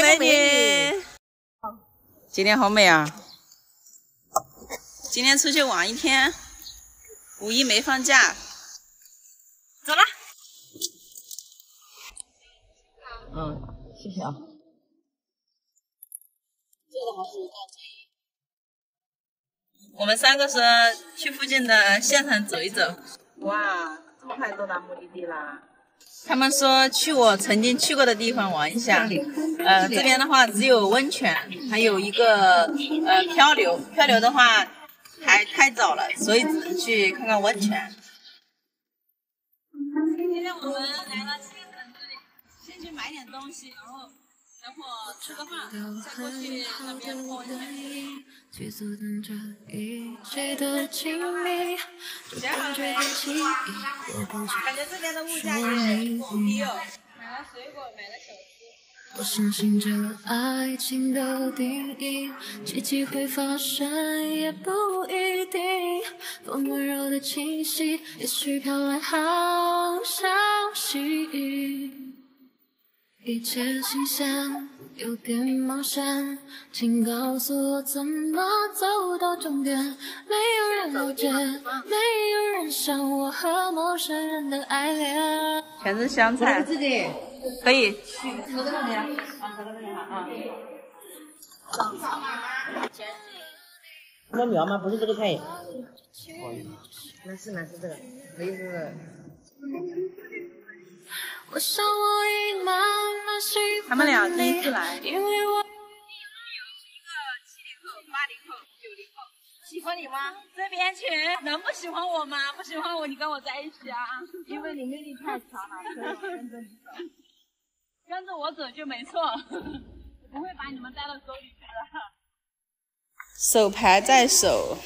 美女。今天好美啊！今天出去玩一天，五一没放假，走了。嗯，谢谢啊。我们三个说去附近的县城走一走。哇，这么快到达目的地啦！他们说去我曾经去过的地方玩一下。呃，这边的话只有温泉，还有一个呃漂流。漂流的话还太早了，所以只能去看看温泉。今天我们来到县城这里，先去买点东西，然后。等会吃个饭，再过去那边泡温泉。感觉这边的物价也不低哦，买了水果，买了小吃。我相信这爱情的定义，奇迹会发生也不一定。风温柔的气息，也许飘来好消息。一切新鲜，有点冒险，请告诉我怎么走到终点。没有人了解，没有人像我和陌生人的爱恋。全是香菜，可以。去，走这里啊。那苗吗？不是这个菜。那是那是这个，没有这个。他们俩第一次来。有一个七零后、八零后、九零后，喜欢你吗？这边请能不喜欢我吗？不喜欢我，你跟我在一起啊！因为你魅力太强了，所以我跟着你走。跟着我走就没错，不会把你们带到沟里去的。手牌在手。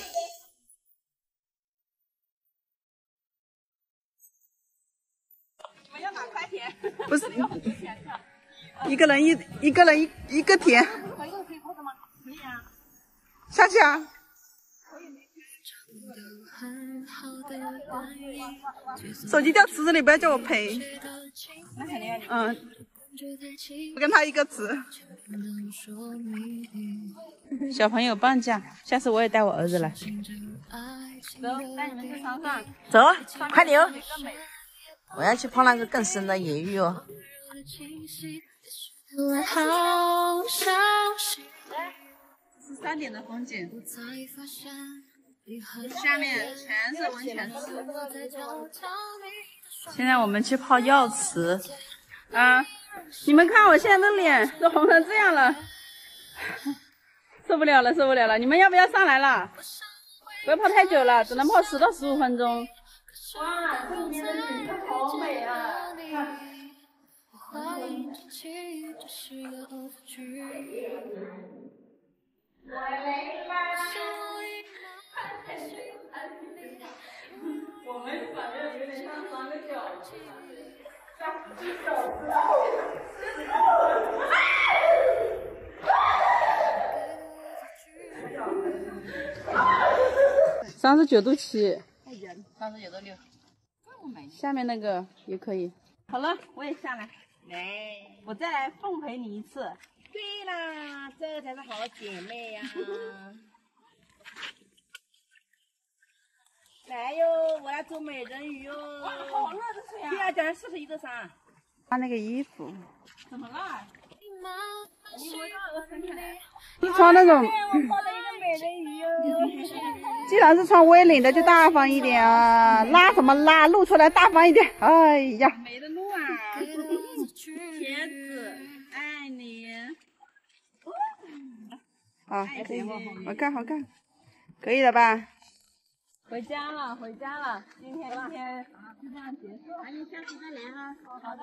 不是，一个人一一个人一一个田。下去啊！手机掉池子里，不要叫我赔。嗯，我跟他一个池。小朋友放假，下次我也带我儿子来。走，带你们去山上。走，快点哦。我要去泡那个更深的野浴哦。是三点的风景，下面全是温泉池。现在我们去泡药池啊！你们看我现在的脸都红成这样了，受不了了，受不了了！你们要不要上来了？不要泡太久了，只能泡十到十五分钟。哇，这里面的景色好美啊！我们反正有点像三个饺子，像吃饺子三十九度七。三十九度六。下面那个也可以。好了，我也下来。来，我再来奉陪你一次。对啦，这才是好姐妹呀。来哟，我要做美人鱼哟。哇，好热的水啊！第二件四十一度三。穿那个衣服。怎么了？是穿那种。既然是穿 V 领的，就大方一点啊！拉什么拉？露出来大方一点。哎呀，没得露啊！茄子，爱你。好，可以好看，好看，可以了吧？回家了，回家了。今天今天就这样结束，那你下次再来啊。好的。